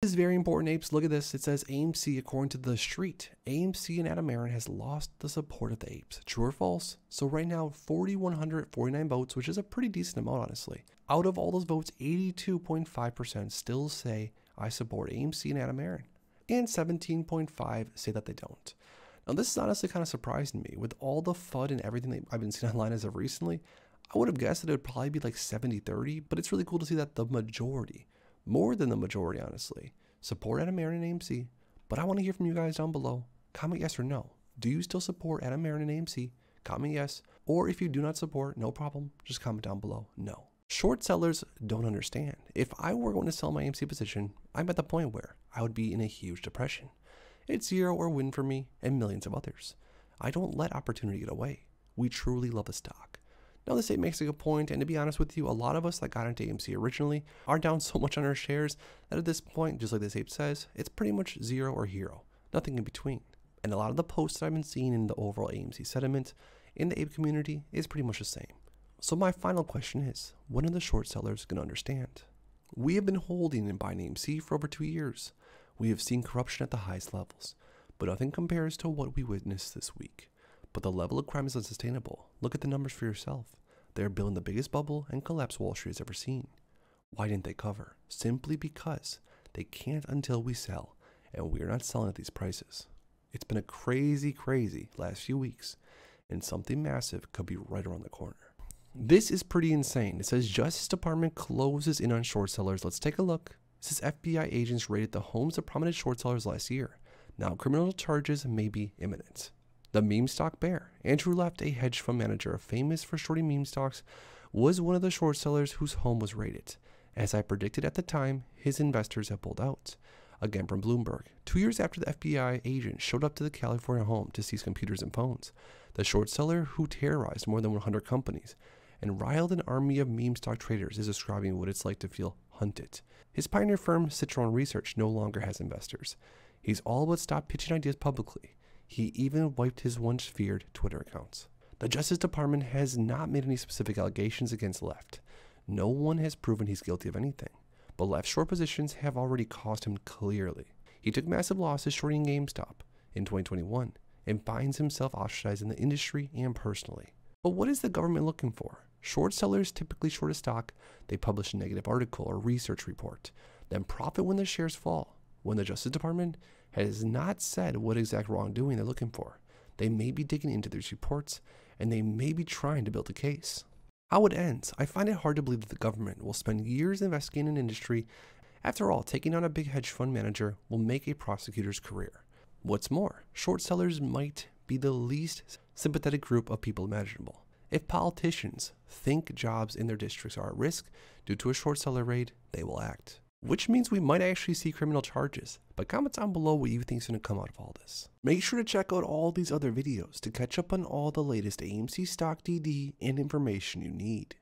This is very important, apes. Look at this. It says AMC, according to the street, AMC and Adam Aron has lost the support of the apes. True or false? So right now, 4,149 votes, which is a pretty decent amount, honestly. Out of all those votes, 82.5% still say I support AMC and Adam Aron, and 17.5 say that they don't. Now, this is honestly kind of surprising me. With all the FUD and everything that I've been seeing online as of recently, I would have guessed that it would probably be like 70 30, but it's really cool to see that the majority, more than the majority, honestly, support Adam Aron and AMC. But I want to hear from you guys down below. Comment yes or no. Do you still support Adam Aron and AMC? Comment yes. Or if you do not support, no problem. Just comment down below no. Short sellers don't understand. If I were going to sell my AMC position, I'm at the point where I would be in a huge depression. It's zero or win for me and millions of others. I don't let opportunity get away. We truly love the stock. Now, the ape makes a good point, and to be honest with you, a lot of us that got into AMC originally are down so much on our shares that at this point, just like this ape says, it's pretty much zero or hero, nothing in between. And a lot of the posts that I've been seeing in the overall AMC sentiment in the ape community is pretty much the same. So my final question is, when are the short sellers going to understand? We have been holding and buying AMC for over two years. We have seen corruption at the highest levels, but nothing compares to what we witnessed this week. But the level of crime is unsustainable. Look at the numbers for yourself. They are building the biggest bubble and collapse Wall Street has ever seen. Why didn't they cover? Simply because they can't until we sell, and we are not selling at these prices. It's been a crazy, crazy last few weeks, and something massive could be right around the corner. This is pretty insane. It says Justice Department closes in on short sellers. Let's take a look. It says FBI agents raided the homes of prominent short sellers last year. Now criminal charges may be imminent. The meme stock bear. Andrew Left, a hedge fund manager famous for shorting meme stocks, was one of the short sellers whose home was raided. As I predicted at the time, his investors have pulled out. Again from Bloomberg. Two years after the FBI agent showed up to the California home to seize computers and phones, the short seller who terrorized more than 100 companies and riled an army of meme stock traders is describing what it's like to feel hunted. His pioneer firm, Citron Research, no longer has investors. He's all but stopped pitching ideas publicly. He even wiped his once feared Twitter accounts. The Justice Department has not made any specific allegations against Left. No one has proven he's guilty of anything, but Left's short positions have already cost him clearly. He took massive losses shorting GameStop in 2021 and finds himself ostracized in the industry and personally. But what is the government looking for? Short sellers typically short a stock, they publish a negative article or research report, then profit when the shares fall. When the Justice Department has not said what exact wrongdoing they're looking for, they may be digging into these reports and they may be trying to build a case. How it ends, I find it hard to believe that the government will spend years investigating an industry. After all, taking on a big hedge fund manager will make a prosecutor's career. What's more, short sellers might be the least sympathetic group of people imaginable. If politicians think jobs in their districts are at risk due to a short seller raid, they will act. Which means we might actually see criminal charges. But comment down below what you think is going to come out of all this. Make sure to check out all these other videos to catch up on all the latest AMC stock DD and information you need.